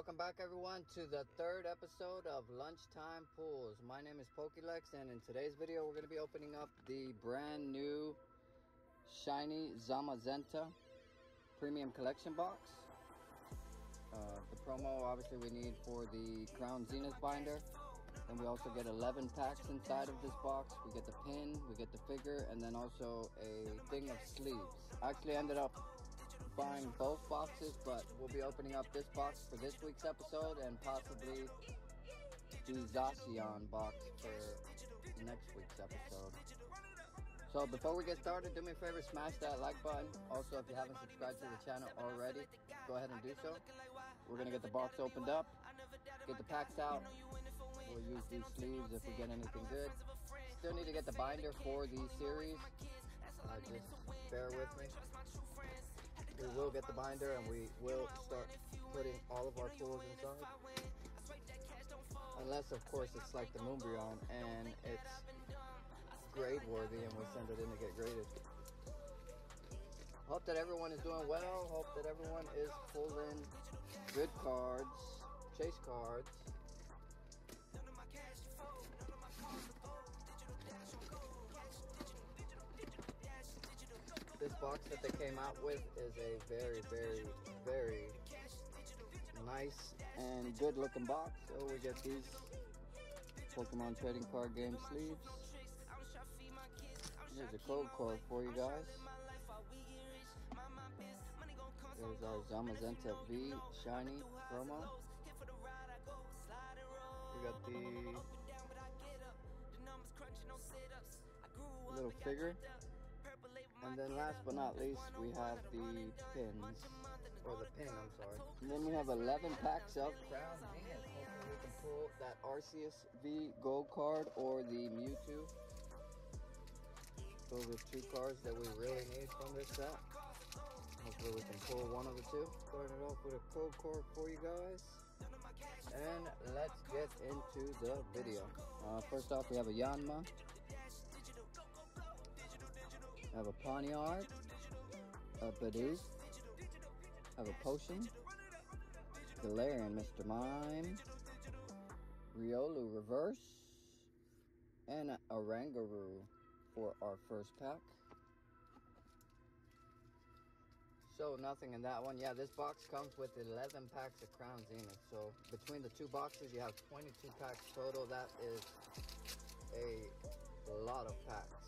Welcome back, everyone, to the third episode of Lunchtime Pulls. My name is Pokelex, and in today's video, we're going to be opening up the brand new shiny Zamazenta Premium Collection box. Uh, the promo, obviously, we need for the Crown Zenith binder. And we also get 11 packs inside of this box. We get the pin, we get the figure, and then also a thing of sleeves. I actually ended up buying both boxes, but we'll be opening up this box for this week's episode and possibly the Zacian box for next week's episode. So before we get started, do me a favor, smash that like button. Also, if you haven't subscribed to the channel already, go ahead and do so. We're gonna get the box opened up, get the packs out. We'll use these sleeves if we get anything good. Still need to get the binder for the series. Uh, just bear with me we will get the binder and we will start putting all of our tools inside. Unless, of course, it's like the Moonbreon and it's grade worthy and we send it in to get graded. Hope that everyone is doing well. Hope that everyone is pulling good cards, chase cards. This box that they came out with is a very, very, very nice and good looking box. So we get these Pokemon trading card game sleeves. Here's a code card for you guys. There's our Zamazenta V Shiny promo. We got the little figure. And then last but not least, we have the pins. Or the pin, I'm sorry. And then we have 11 packs of Crown. Hopefully we can pull that Arceus V Gold card or the Mewtwo. Those are two cards that we really need from this set. Hopefully we can pull one of the two. Starting it off with a code card for you guys. And let's get into the video. Uh, first off, we have a Yanma. I have a Pawniard, a Bidoof, I have a Potion, Galarian Mr. Mime, Riolu Reverse, and a Oranguru for our first pack. So nothing in that one. Yeah, this box comes with 11 packs of crowns in it. So between the two boxes, you have 22 packs total. That is a lot of packs.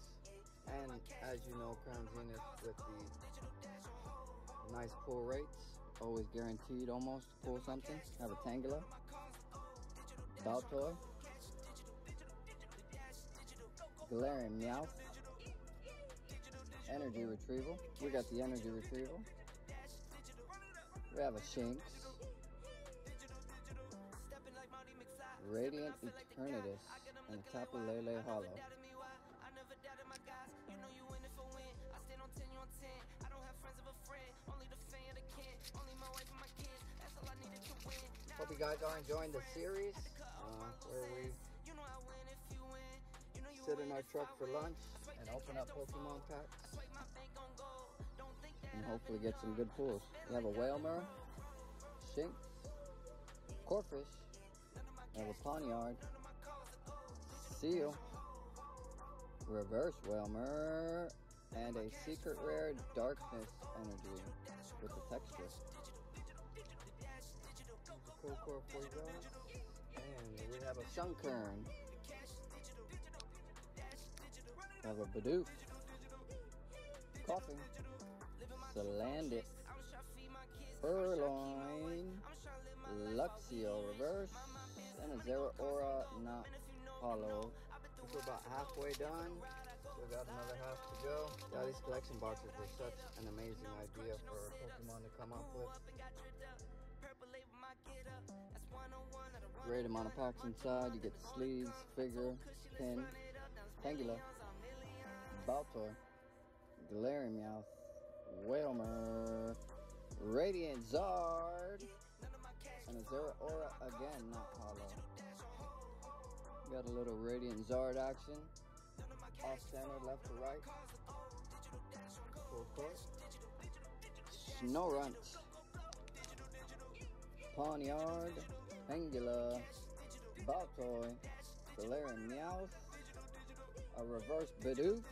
And as you know, Crown Zenith with the nice pull rates, always guaranteed almost pull something. Have a Tangela, Baltoy, Galarian Meowth, Energy Retrieval. We got the Energy Retrieval. We have a Shinx, Radiant Eternatus, and a Tapu Lele Hollow. Hope you guys are enjoying the series. Uh, where we sit in our truck for lunch and open up Pokemon packs. And hopefully get some good pulls. We have a Wailmer, Shinx, Corphish, we have a Pawniard, Seal, Reverse Wailmer, and a secret rare Darkness Energy with the texture. Core for you. And we have a Sunkern. We have a Bidoof. Koffing. Salandit. Purrloin. Luxio Reverse. And a Zeraora not hollow we're about halfway done. Still got another half to go. Yeah, these collection boxes were such an amazing idea for Pokemon to come up with. Great amount of packs inside. You get the sleeves, figure, pin, Tangela, Baltoy, Galarian Meowth, Wailmer, Radiant Zard, and a Zeraora again, not hollow. Got a little Radiant Zard action. Off center, left to right. Full court. Snorunt. Pawniard, Tangela, Baltoy, Galarian Meowth, a reverse Bidoof,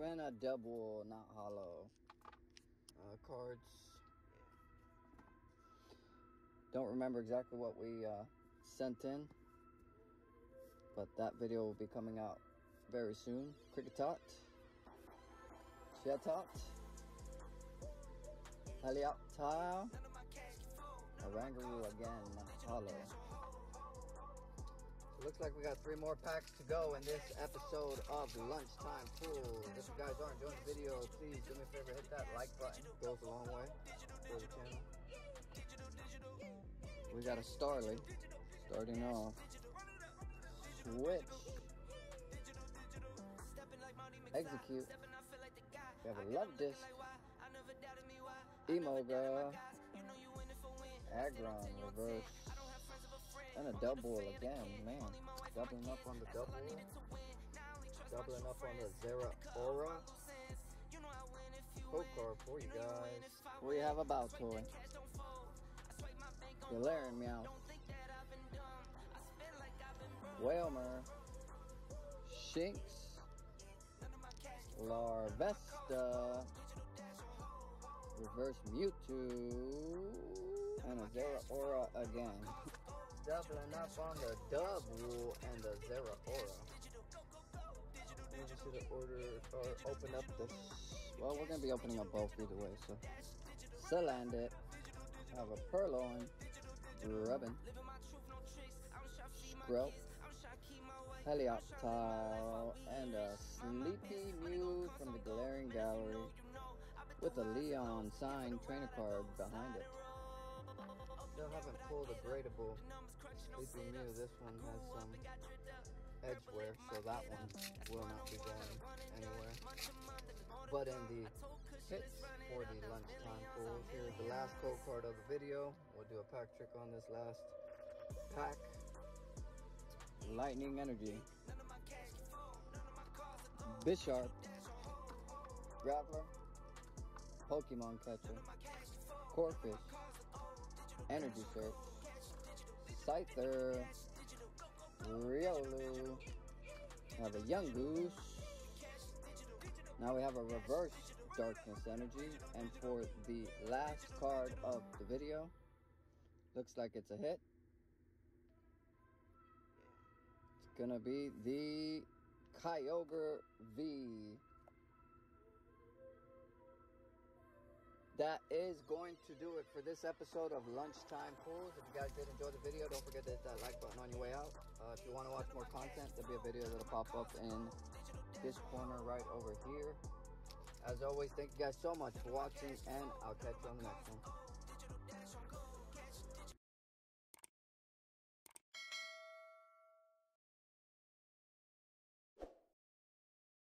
a double, not hollow. Uh, cards. Don't remember exactly what we uh, sent in, but that video will be coming out very soon. Kricketot, Chatot, Helioptile, Oranguru again, hollow. Looks like we got three more packs to go in this episode of Lunchtime Pulls. If you guys aren't enjoying the video, please do me a favor, hit that like button. It goes a long way for the channel. We got a Starly starting off. Switch. Execute. We have a Love Disc. Emolga. Aggron reverse. And a double again, man. Doubling up on the double. Doubling up on the Zera Aura. Cold card for you guys. We have a Baltoy. Galarian Meowth. Wailmer. Shinx. Larvesta. Reverse Mewtwo. And a Zeraora again. Doubling up on the double and the just see the order or open up this. Well, we're gonna be opening up both either way. So, Salandit. Have a Purrloin. Rubbin. Skrelp. Helioptile. And a Sleepy Mew from the Galarian Gallery. With a Leon signed trainer card behind it. Still haven't pulled a gradable Sleepy Mew. This one has some edge wear, so that one will not be going anywhere. But in the hits for the lunchtime pulls, here's the last code card of the video. We'll do a pack trick on this last pack. Lightning Energy. Bisharp. Graveler. Pokemon Catcher. Corphish. Energy Search. Scyther. Riolu. We Have a Yungoos. Now we have a reverse Darkness Energy. And for the last card of the video, looks like it's a hit. It's gonna be the Kyogre V. That is going to do it for this episode of Lunchtime Pulls. If you guys did enjoy the video, don't forget to hit that like button on your way out. Uh, if you want to watch more content, there'll be a video that'll pop up in this corner right over here. As always, thank you guys so much for watching, and I'll catch you on the next one.